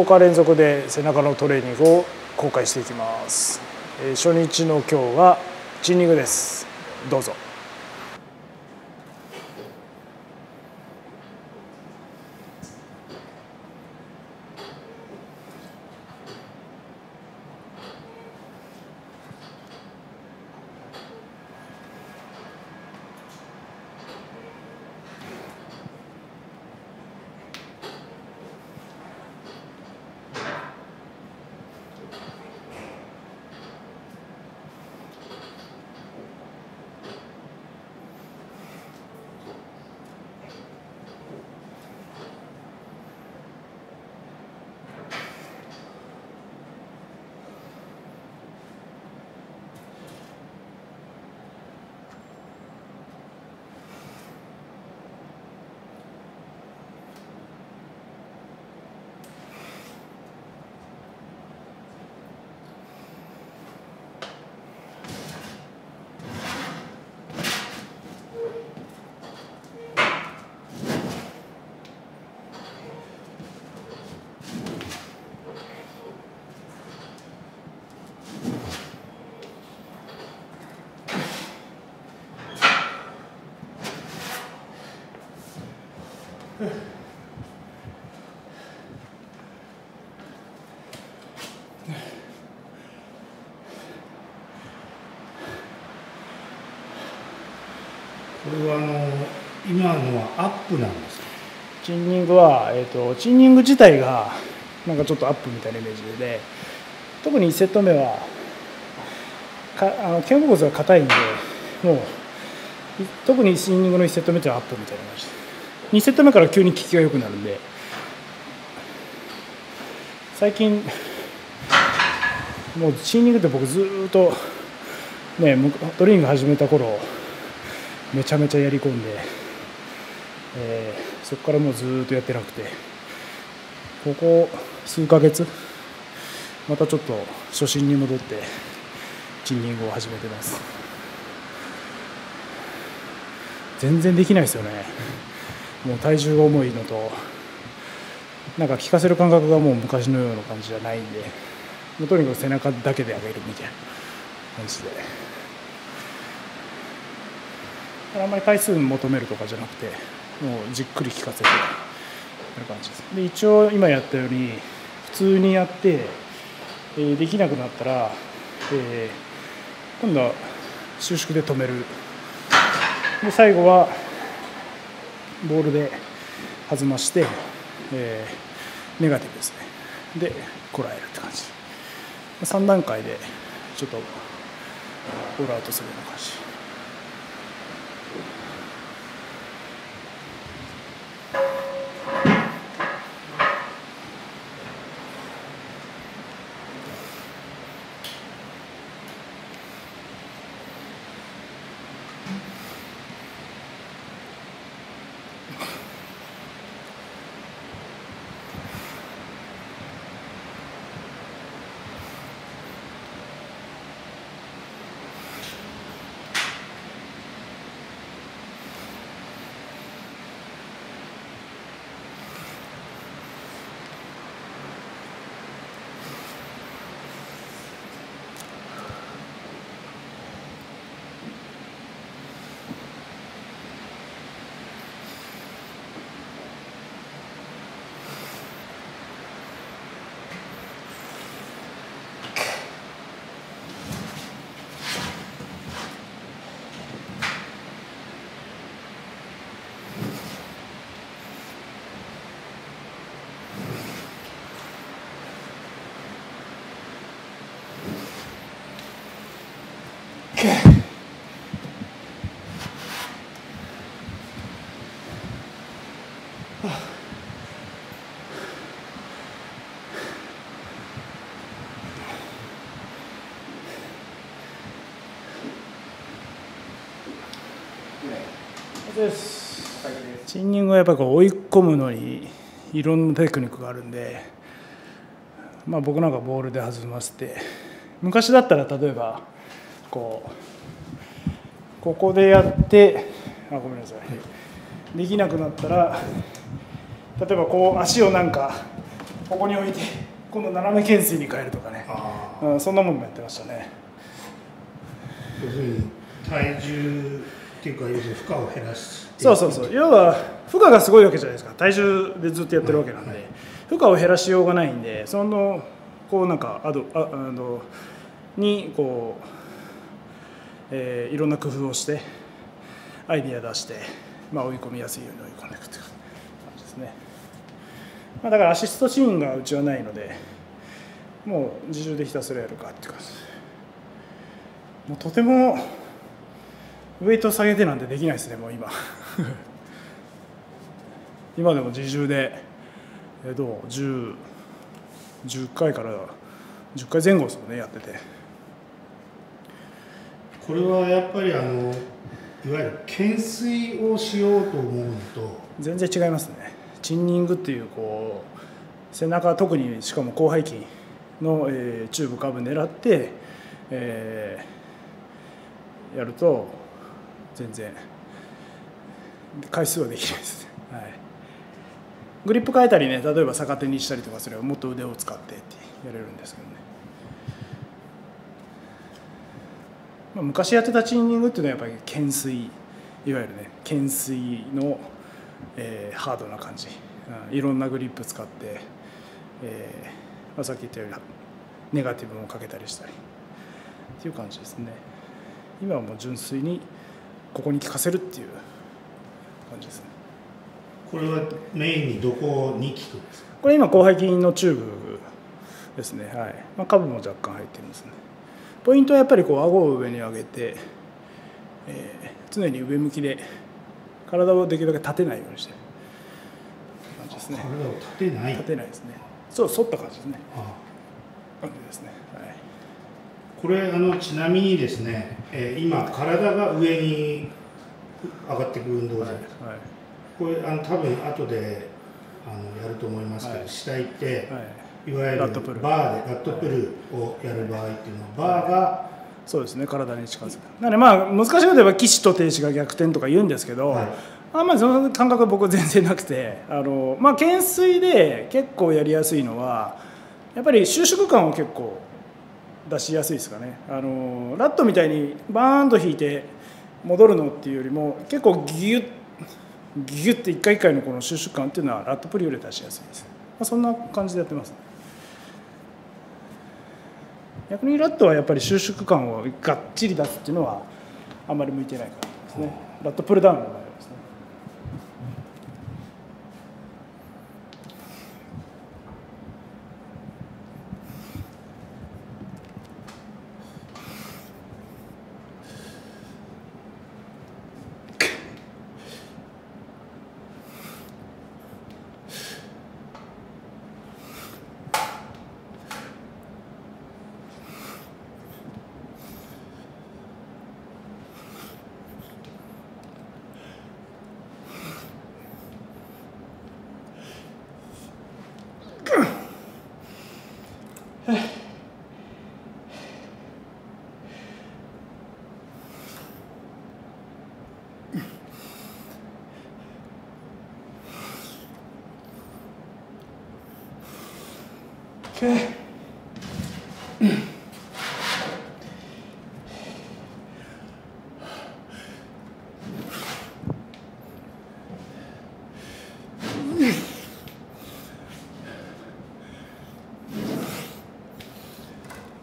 10日連続で背中のトレーニングを公開していきます。初日の今日はチーニングです。どうぞ。これはあの今のはアップなんですか？チンニングは、えーと、チンニング自体がなんかちょっとアップみたいなイメージで。特に1セット目はかあの肩甲骨が硬いんでもう特にチンニングの1セット目ってはアップみたいな感じ。で2セット目から急に効きが良くなるんで。最近もうチーニングって僕ずっとねトレーニング始めた頃めちゃめちゃやり込んで、えー、そこからもうずっとやってなくてここ数ヶ月またちょっと初心に戻ってチンニングを始めてます全然できないですよねもう体重が重いのとなんか効かせる感覚がもう昔のような感じじゃないんでもうとにかく背中だけで上げるみたいな感じで。あんまり回数求めるとかじゃなくてもうじっくり効かせてやる感じです。で一応今やったように普通にやって、え、できなくなったら、えー、今度は収縮で止める。で最後はボールで弾まして、えー、ネガティブですね。でこらえるって感じ。3段階でちょっとホールアウトするような感じ。チンニングはやっぱこう追い。込むのにいろんなテクニックがあるんで、まあ、僕なんかボールで弾ませて昔だったら例えばこうここでやってあごめんなさい。できなくなったら例えばこう足をなんかここに置いて今度斜め懸垂に変えるとかね、あうん、そんなもんもやってましたね。要するに体重っていうか要するに負荷を減らすそうそうそう。要は負荷がすごいわけじゃないですか。体重でずっとやってるわけなんで、はい。はい負荷を減らしようがないんでそのこうなんかあどああのにこう、えーいろんな工夫をしてアイディア出して、まあ、追い込みやすいように追い込んでいくという感じですね、まあ、だからアシストシーンがうちはないのでもう自重でひたすらやるかっていう感じ。もうとてもウェイト下げてなんてできないですねもう今。今でも自重でえーどう？10, 10回から10回前後ですもんねやってて。これはやっぱりあのいわゆる懸垂をしようと思うのと全然違いますねチンニングっていうこう背中特にしかも広背筋の、えーチューブカブ狙って、えーやると全然回数はできないですね、はい、グリップ変えたりね例えば逆手にしたりとかすればもっと腕を使ってってやれるんですけどね、まあ、昔やってたチンニングっていうのはやっぱり懸垂いわゆるね懸垂の、えーハードな感じ、うんいろんなグリップ使って、えーまあ、さっき言ったようにネガティブもかけたりしたり。っていう感じですね。今はもう純粋にここに効かせるっていう感じですね。これはメインにどこに効くんですか？これ今広背筋のチューブですね。はい、まあ、下部も若干入ってますね。ポイントはやっぱりこう顎を上に上げて、えー常に上向きで体をできるだけ立てないようにしてる。感じですね。体を立てない。立てないですね。そう反った感じですね。あ感じですね。はい。これあのちなみにですね、えー今体が上に上がっていく運動じゃないですか、はこれあの多分後であのやると思いますけど、はい。下行ってい、はい、いわゆるバーでラットプルをやる場合っていうのはバーが、そうですね体に近づく。なのでまあ難しいこと言えば起死と停止が逆転とか言うんですけど、はい。あんまりその感覚は僕は全然なくてあの、まあ、懸垂で結構やりやすいのはやっぱり収縮感を結構出しやすいですかね。あのラットみたいにバーンと引いて戻るのっていうよりも結構ギュッギュッて一回一回のこの収縮感っていうのはラットプルより出しやすいです、まあ、そんな感じでやってます逆にラットはやっぱり収縮感をがっちり出すっていうのはあんまり向いてないからですね。ラットプルダウン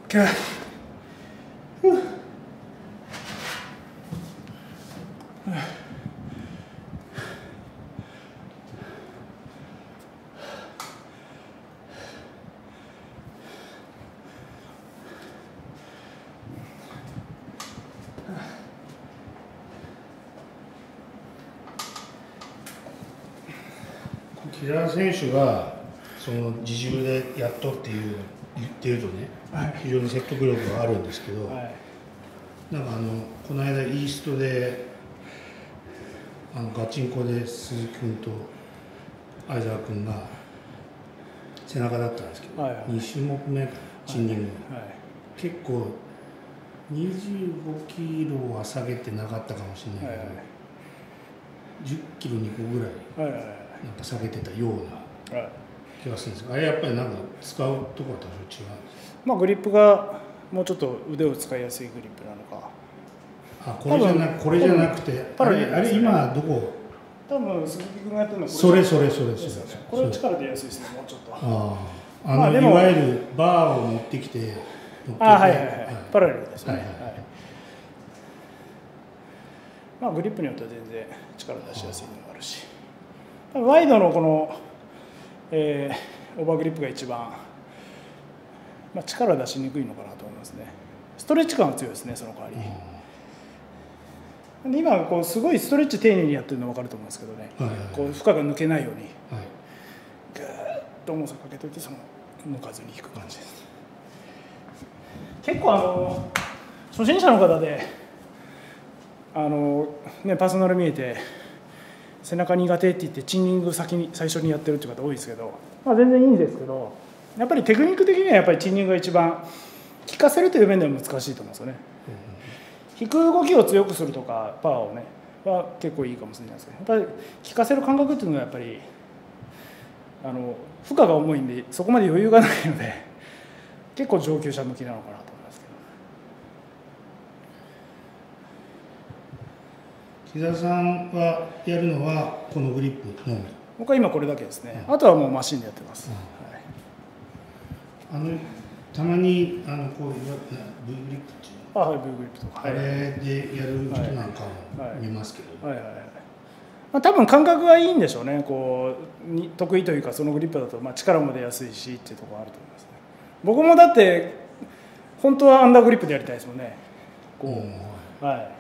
の場合はですね Okay. 木澤選手がその自重でやっとっていう言ってるとね、はい。非常に説得力があるんですけど、はい。なんかあのこの間イーストであのガチンコで鈴木君と相沢君が背中だったんですけど、はいはい。2種目目かチンニング、はい。結構25キロは下げてなかったかもしれないけど、はい10キロ2個ぐらいはいはい。なんか下げてたようなはい気がするんですがあれやっぱりなんか使うところは多少違うんですまあグリップがもうちょっと腕を使いやすいグリップなのか。あこれじゃなこれじゃなくてあれあれ今どこ？多分鈴木君がやってるのはそれそれそれそれ。これは力出やすいですねもうちょっと。ああ。あの、まあいわゆるバーを持ってきてあはいはいはい、パラレルですね、はいはいまあグリップによっては全然力出しやすいのもあるし。ワイドのこの、えーオーバーグリップが一番、まあ、力出しにくいのかなと思いますね。ストレッチ感は強いですねその代わり、で今こうすごいストレッチ丁寧にやってるの分かると思うんですけどね、はいはいはい。こう負荷が抜けないように。はい。ぐーっと重さかけといてその抜かずに引く感じです。結構あの初心者の方であの、ね、パーソナル見えて背中苦手って言ってチンニング先に最初にやってるっていう方多いですけど、まあ、全然いいんですけど。やっぱりテクニック的にはやっぱりチンニングが一番効かせるという面では難しいと思うんですよね。引く動きを強くするとかパワーをねは結構いいかもしれないですけどやっぱり効かせる感覚っていうのはやっぱりあの負荷が重いんでそこまで余裕がないので結構上級者向きなのかなと思いますけど木澤さんはやるのはこのグリップのみ。僕は今これだけですね。あとはもうマシンでやってます、はい。あのたまにあのこういわゆる V グリップっていうの。あはい V グリップとか。あはい。はいれでやる人なんかはいも見ますけど、はい。はいまあ、多分感覚がいいんでしょうね。こうに得意というかそのグリップだとまあ力も出やすいしっていうところがあると思いますね。僕もだって本当はアンダーグリップでやりたいですもんね。こう、うん。はい、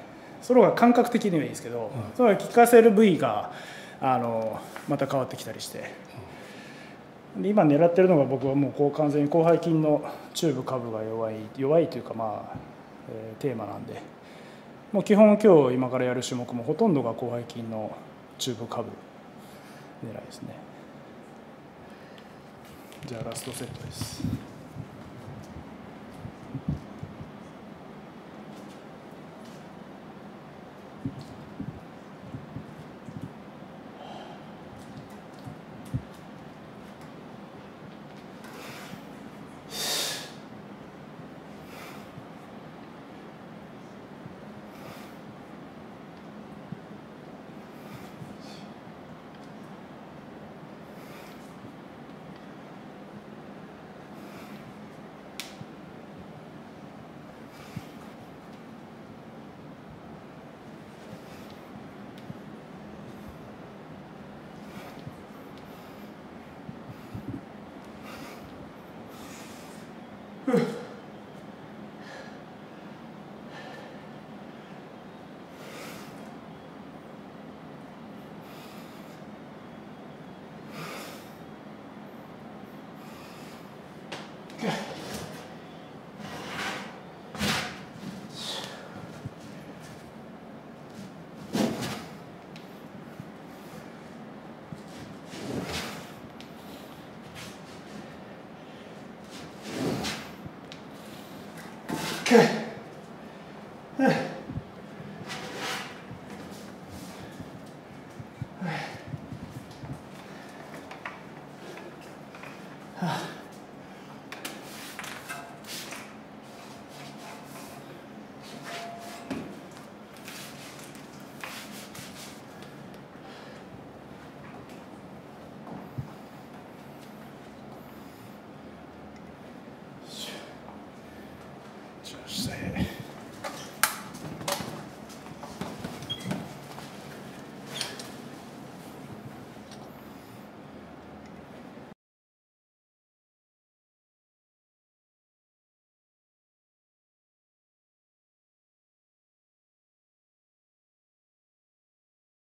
その方が感覚的にはいいですけど、それは効かせる部位があのまた変わってきたりして。で今狙ってるのが僕はもうこう完全に広背筋のチューブ下部が弱い弱いというかまあ、えーテーマなんで。もう基本今日今からやる種目もほとんどが広背筋のチューブ下部狙いですね。じゃあラストセットですはあ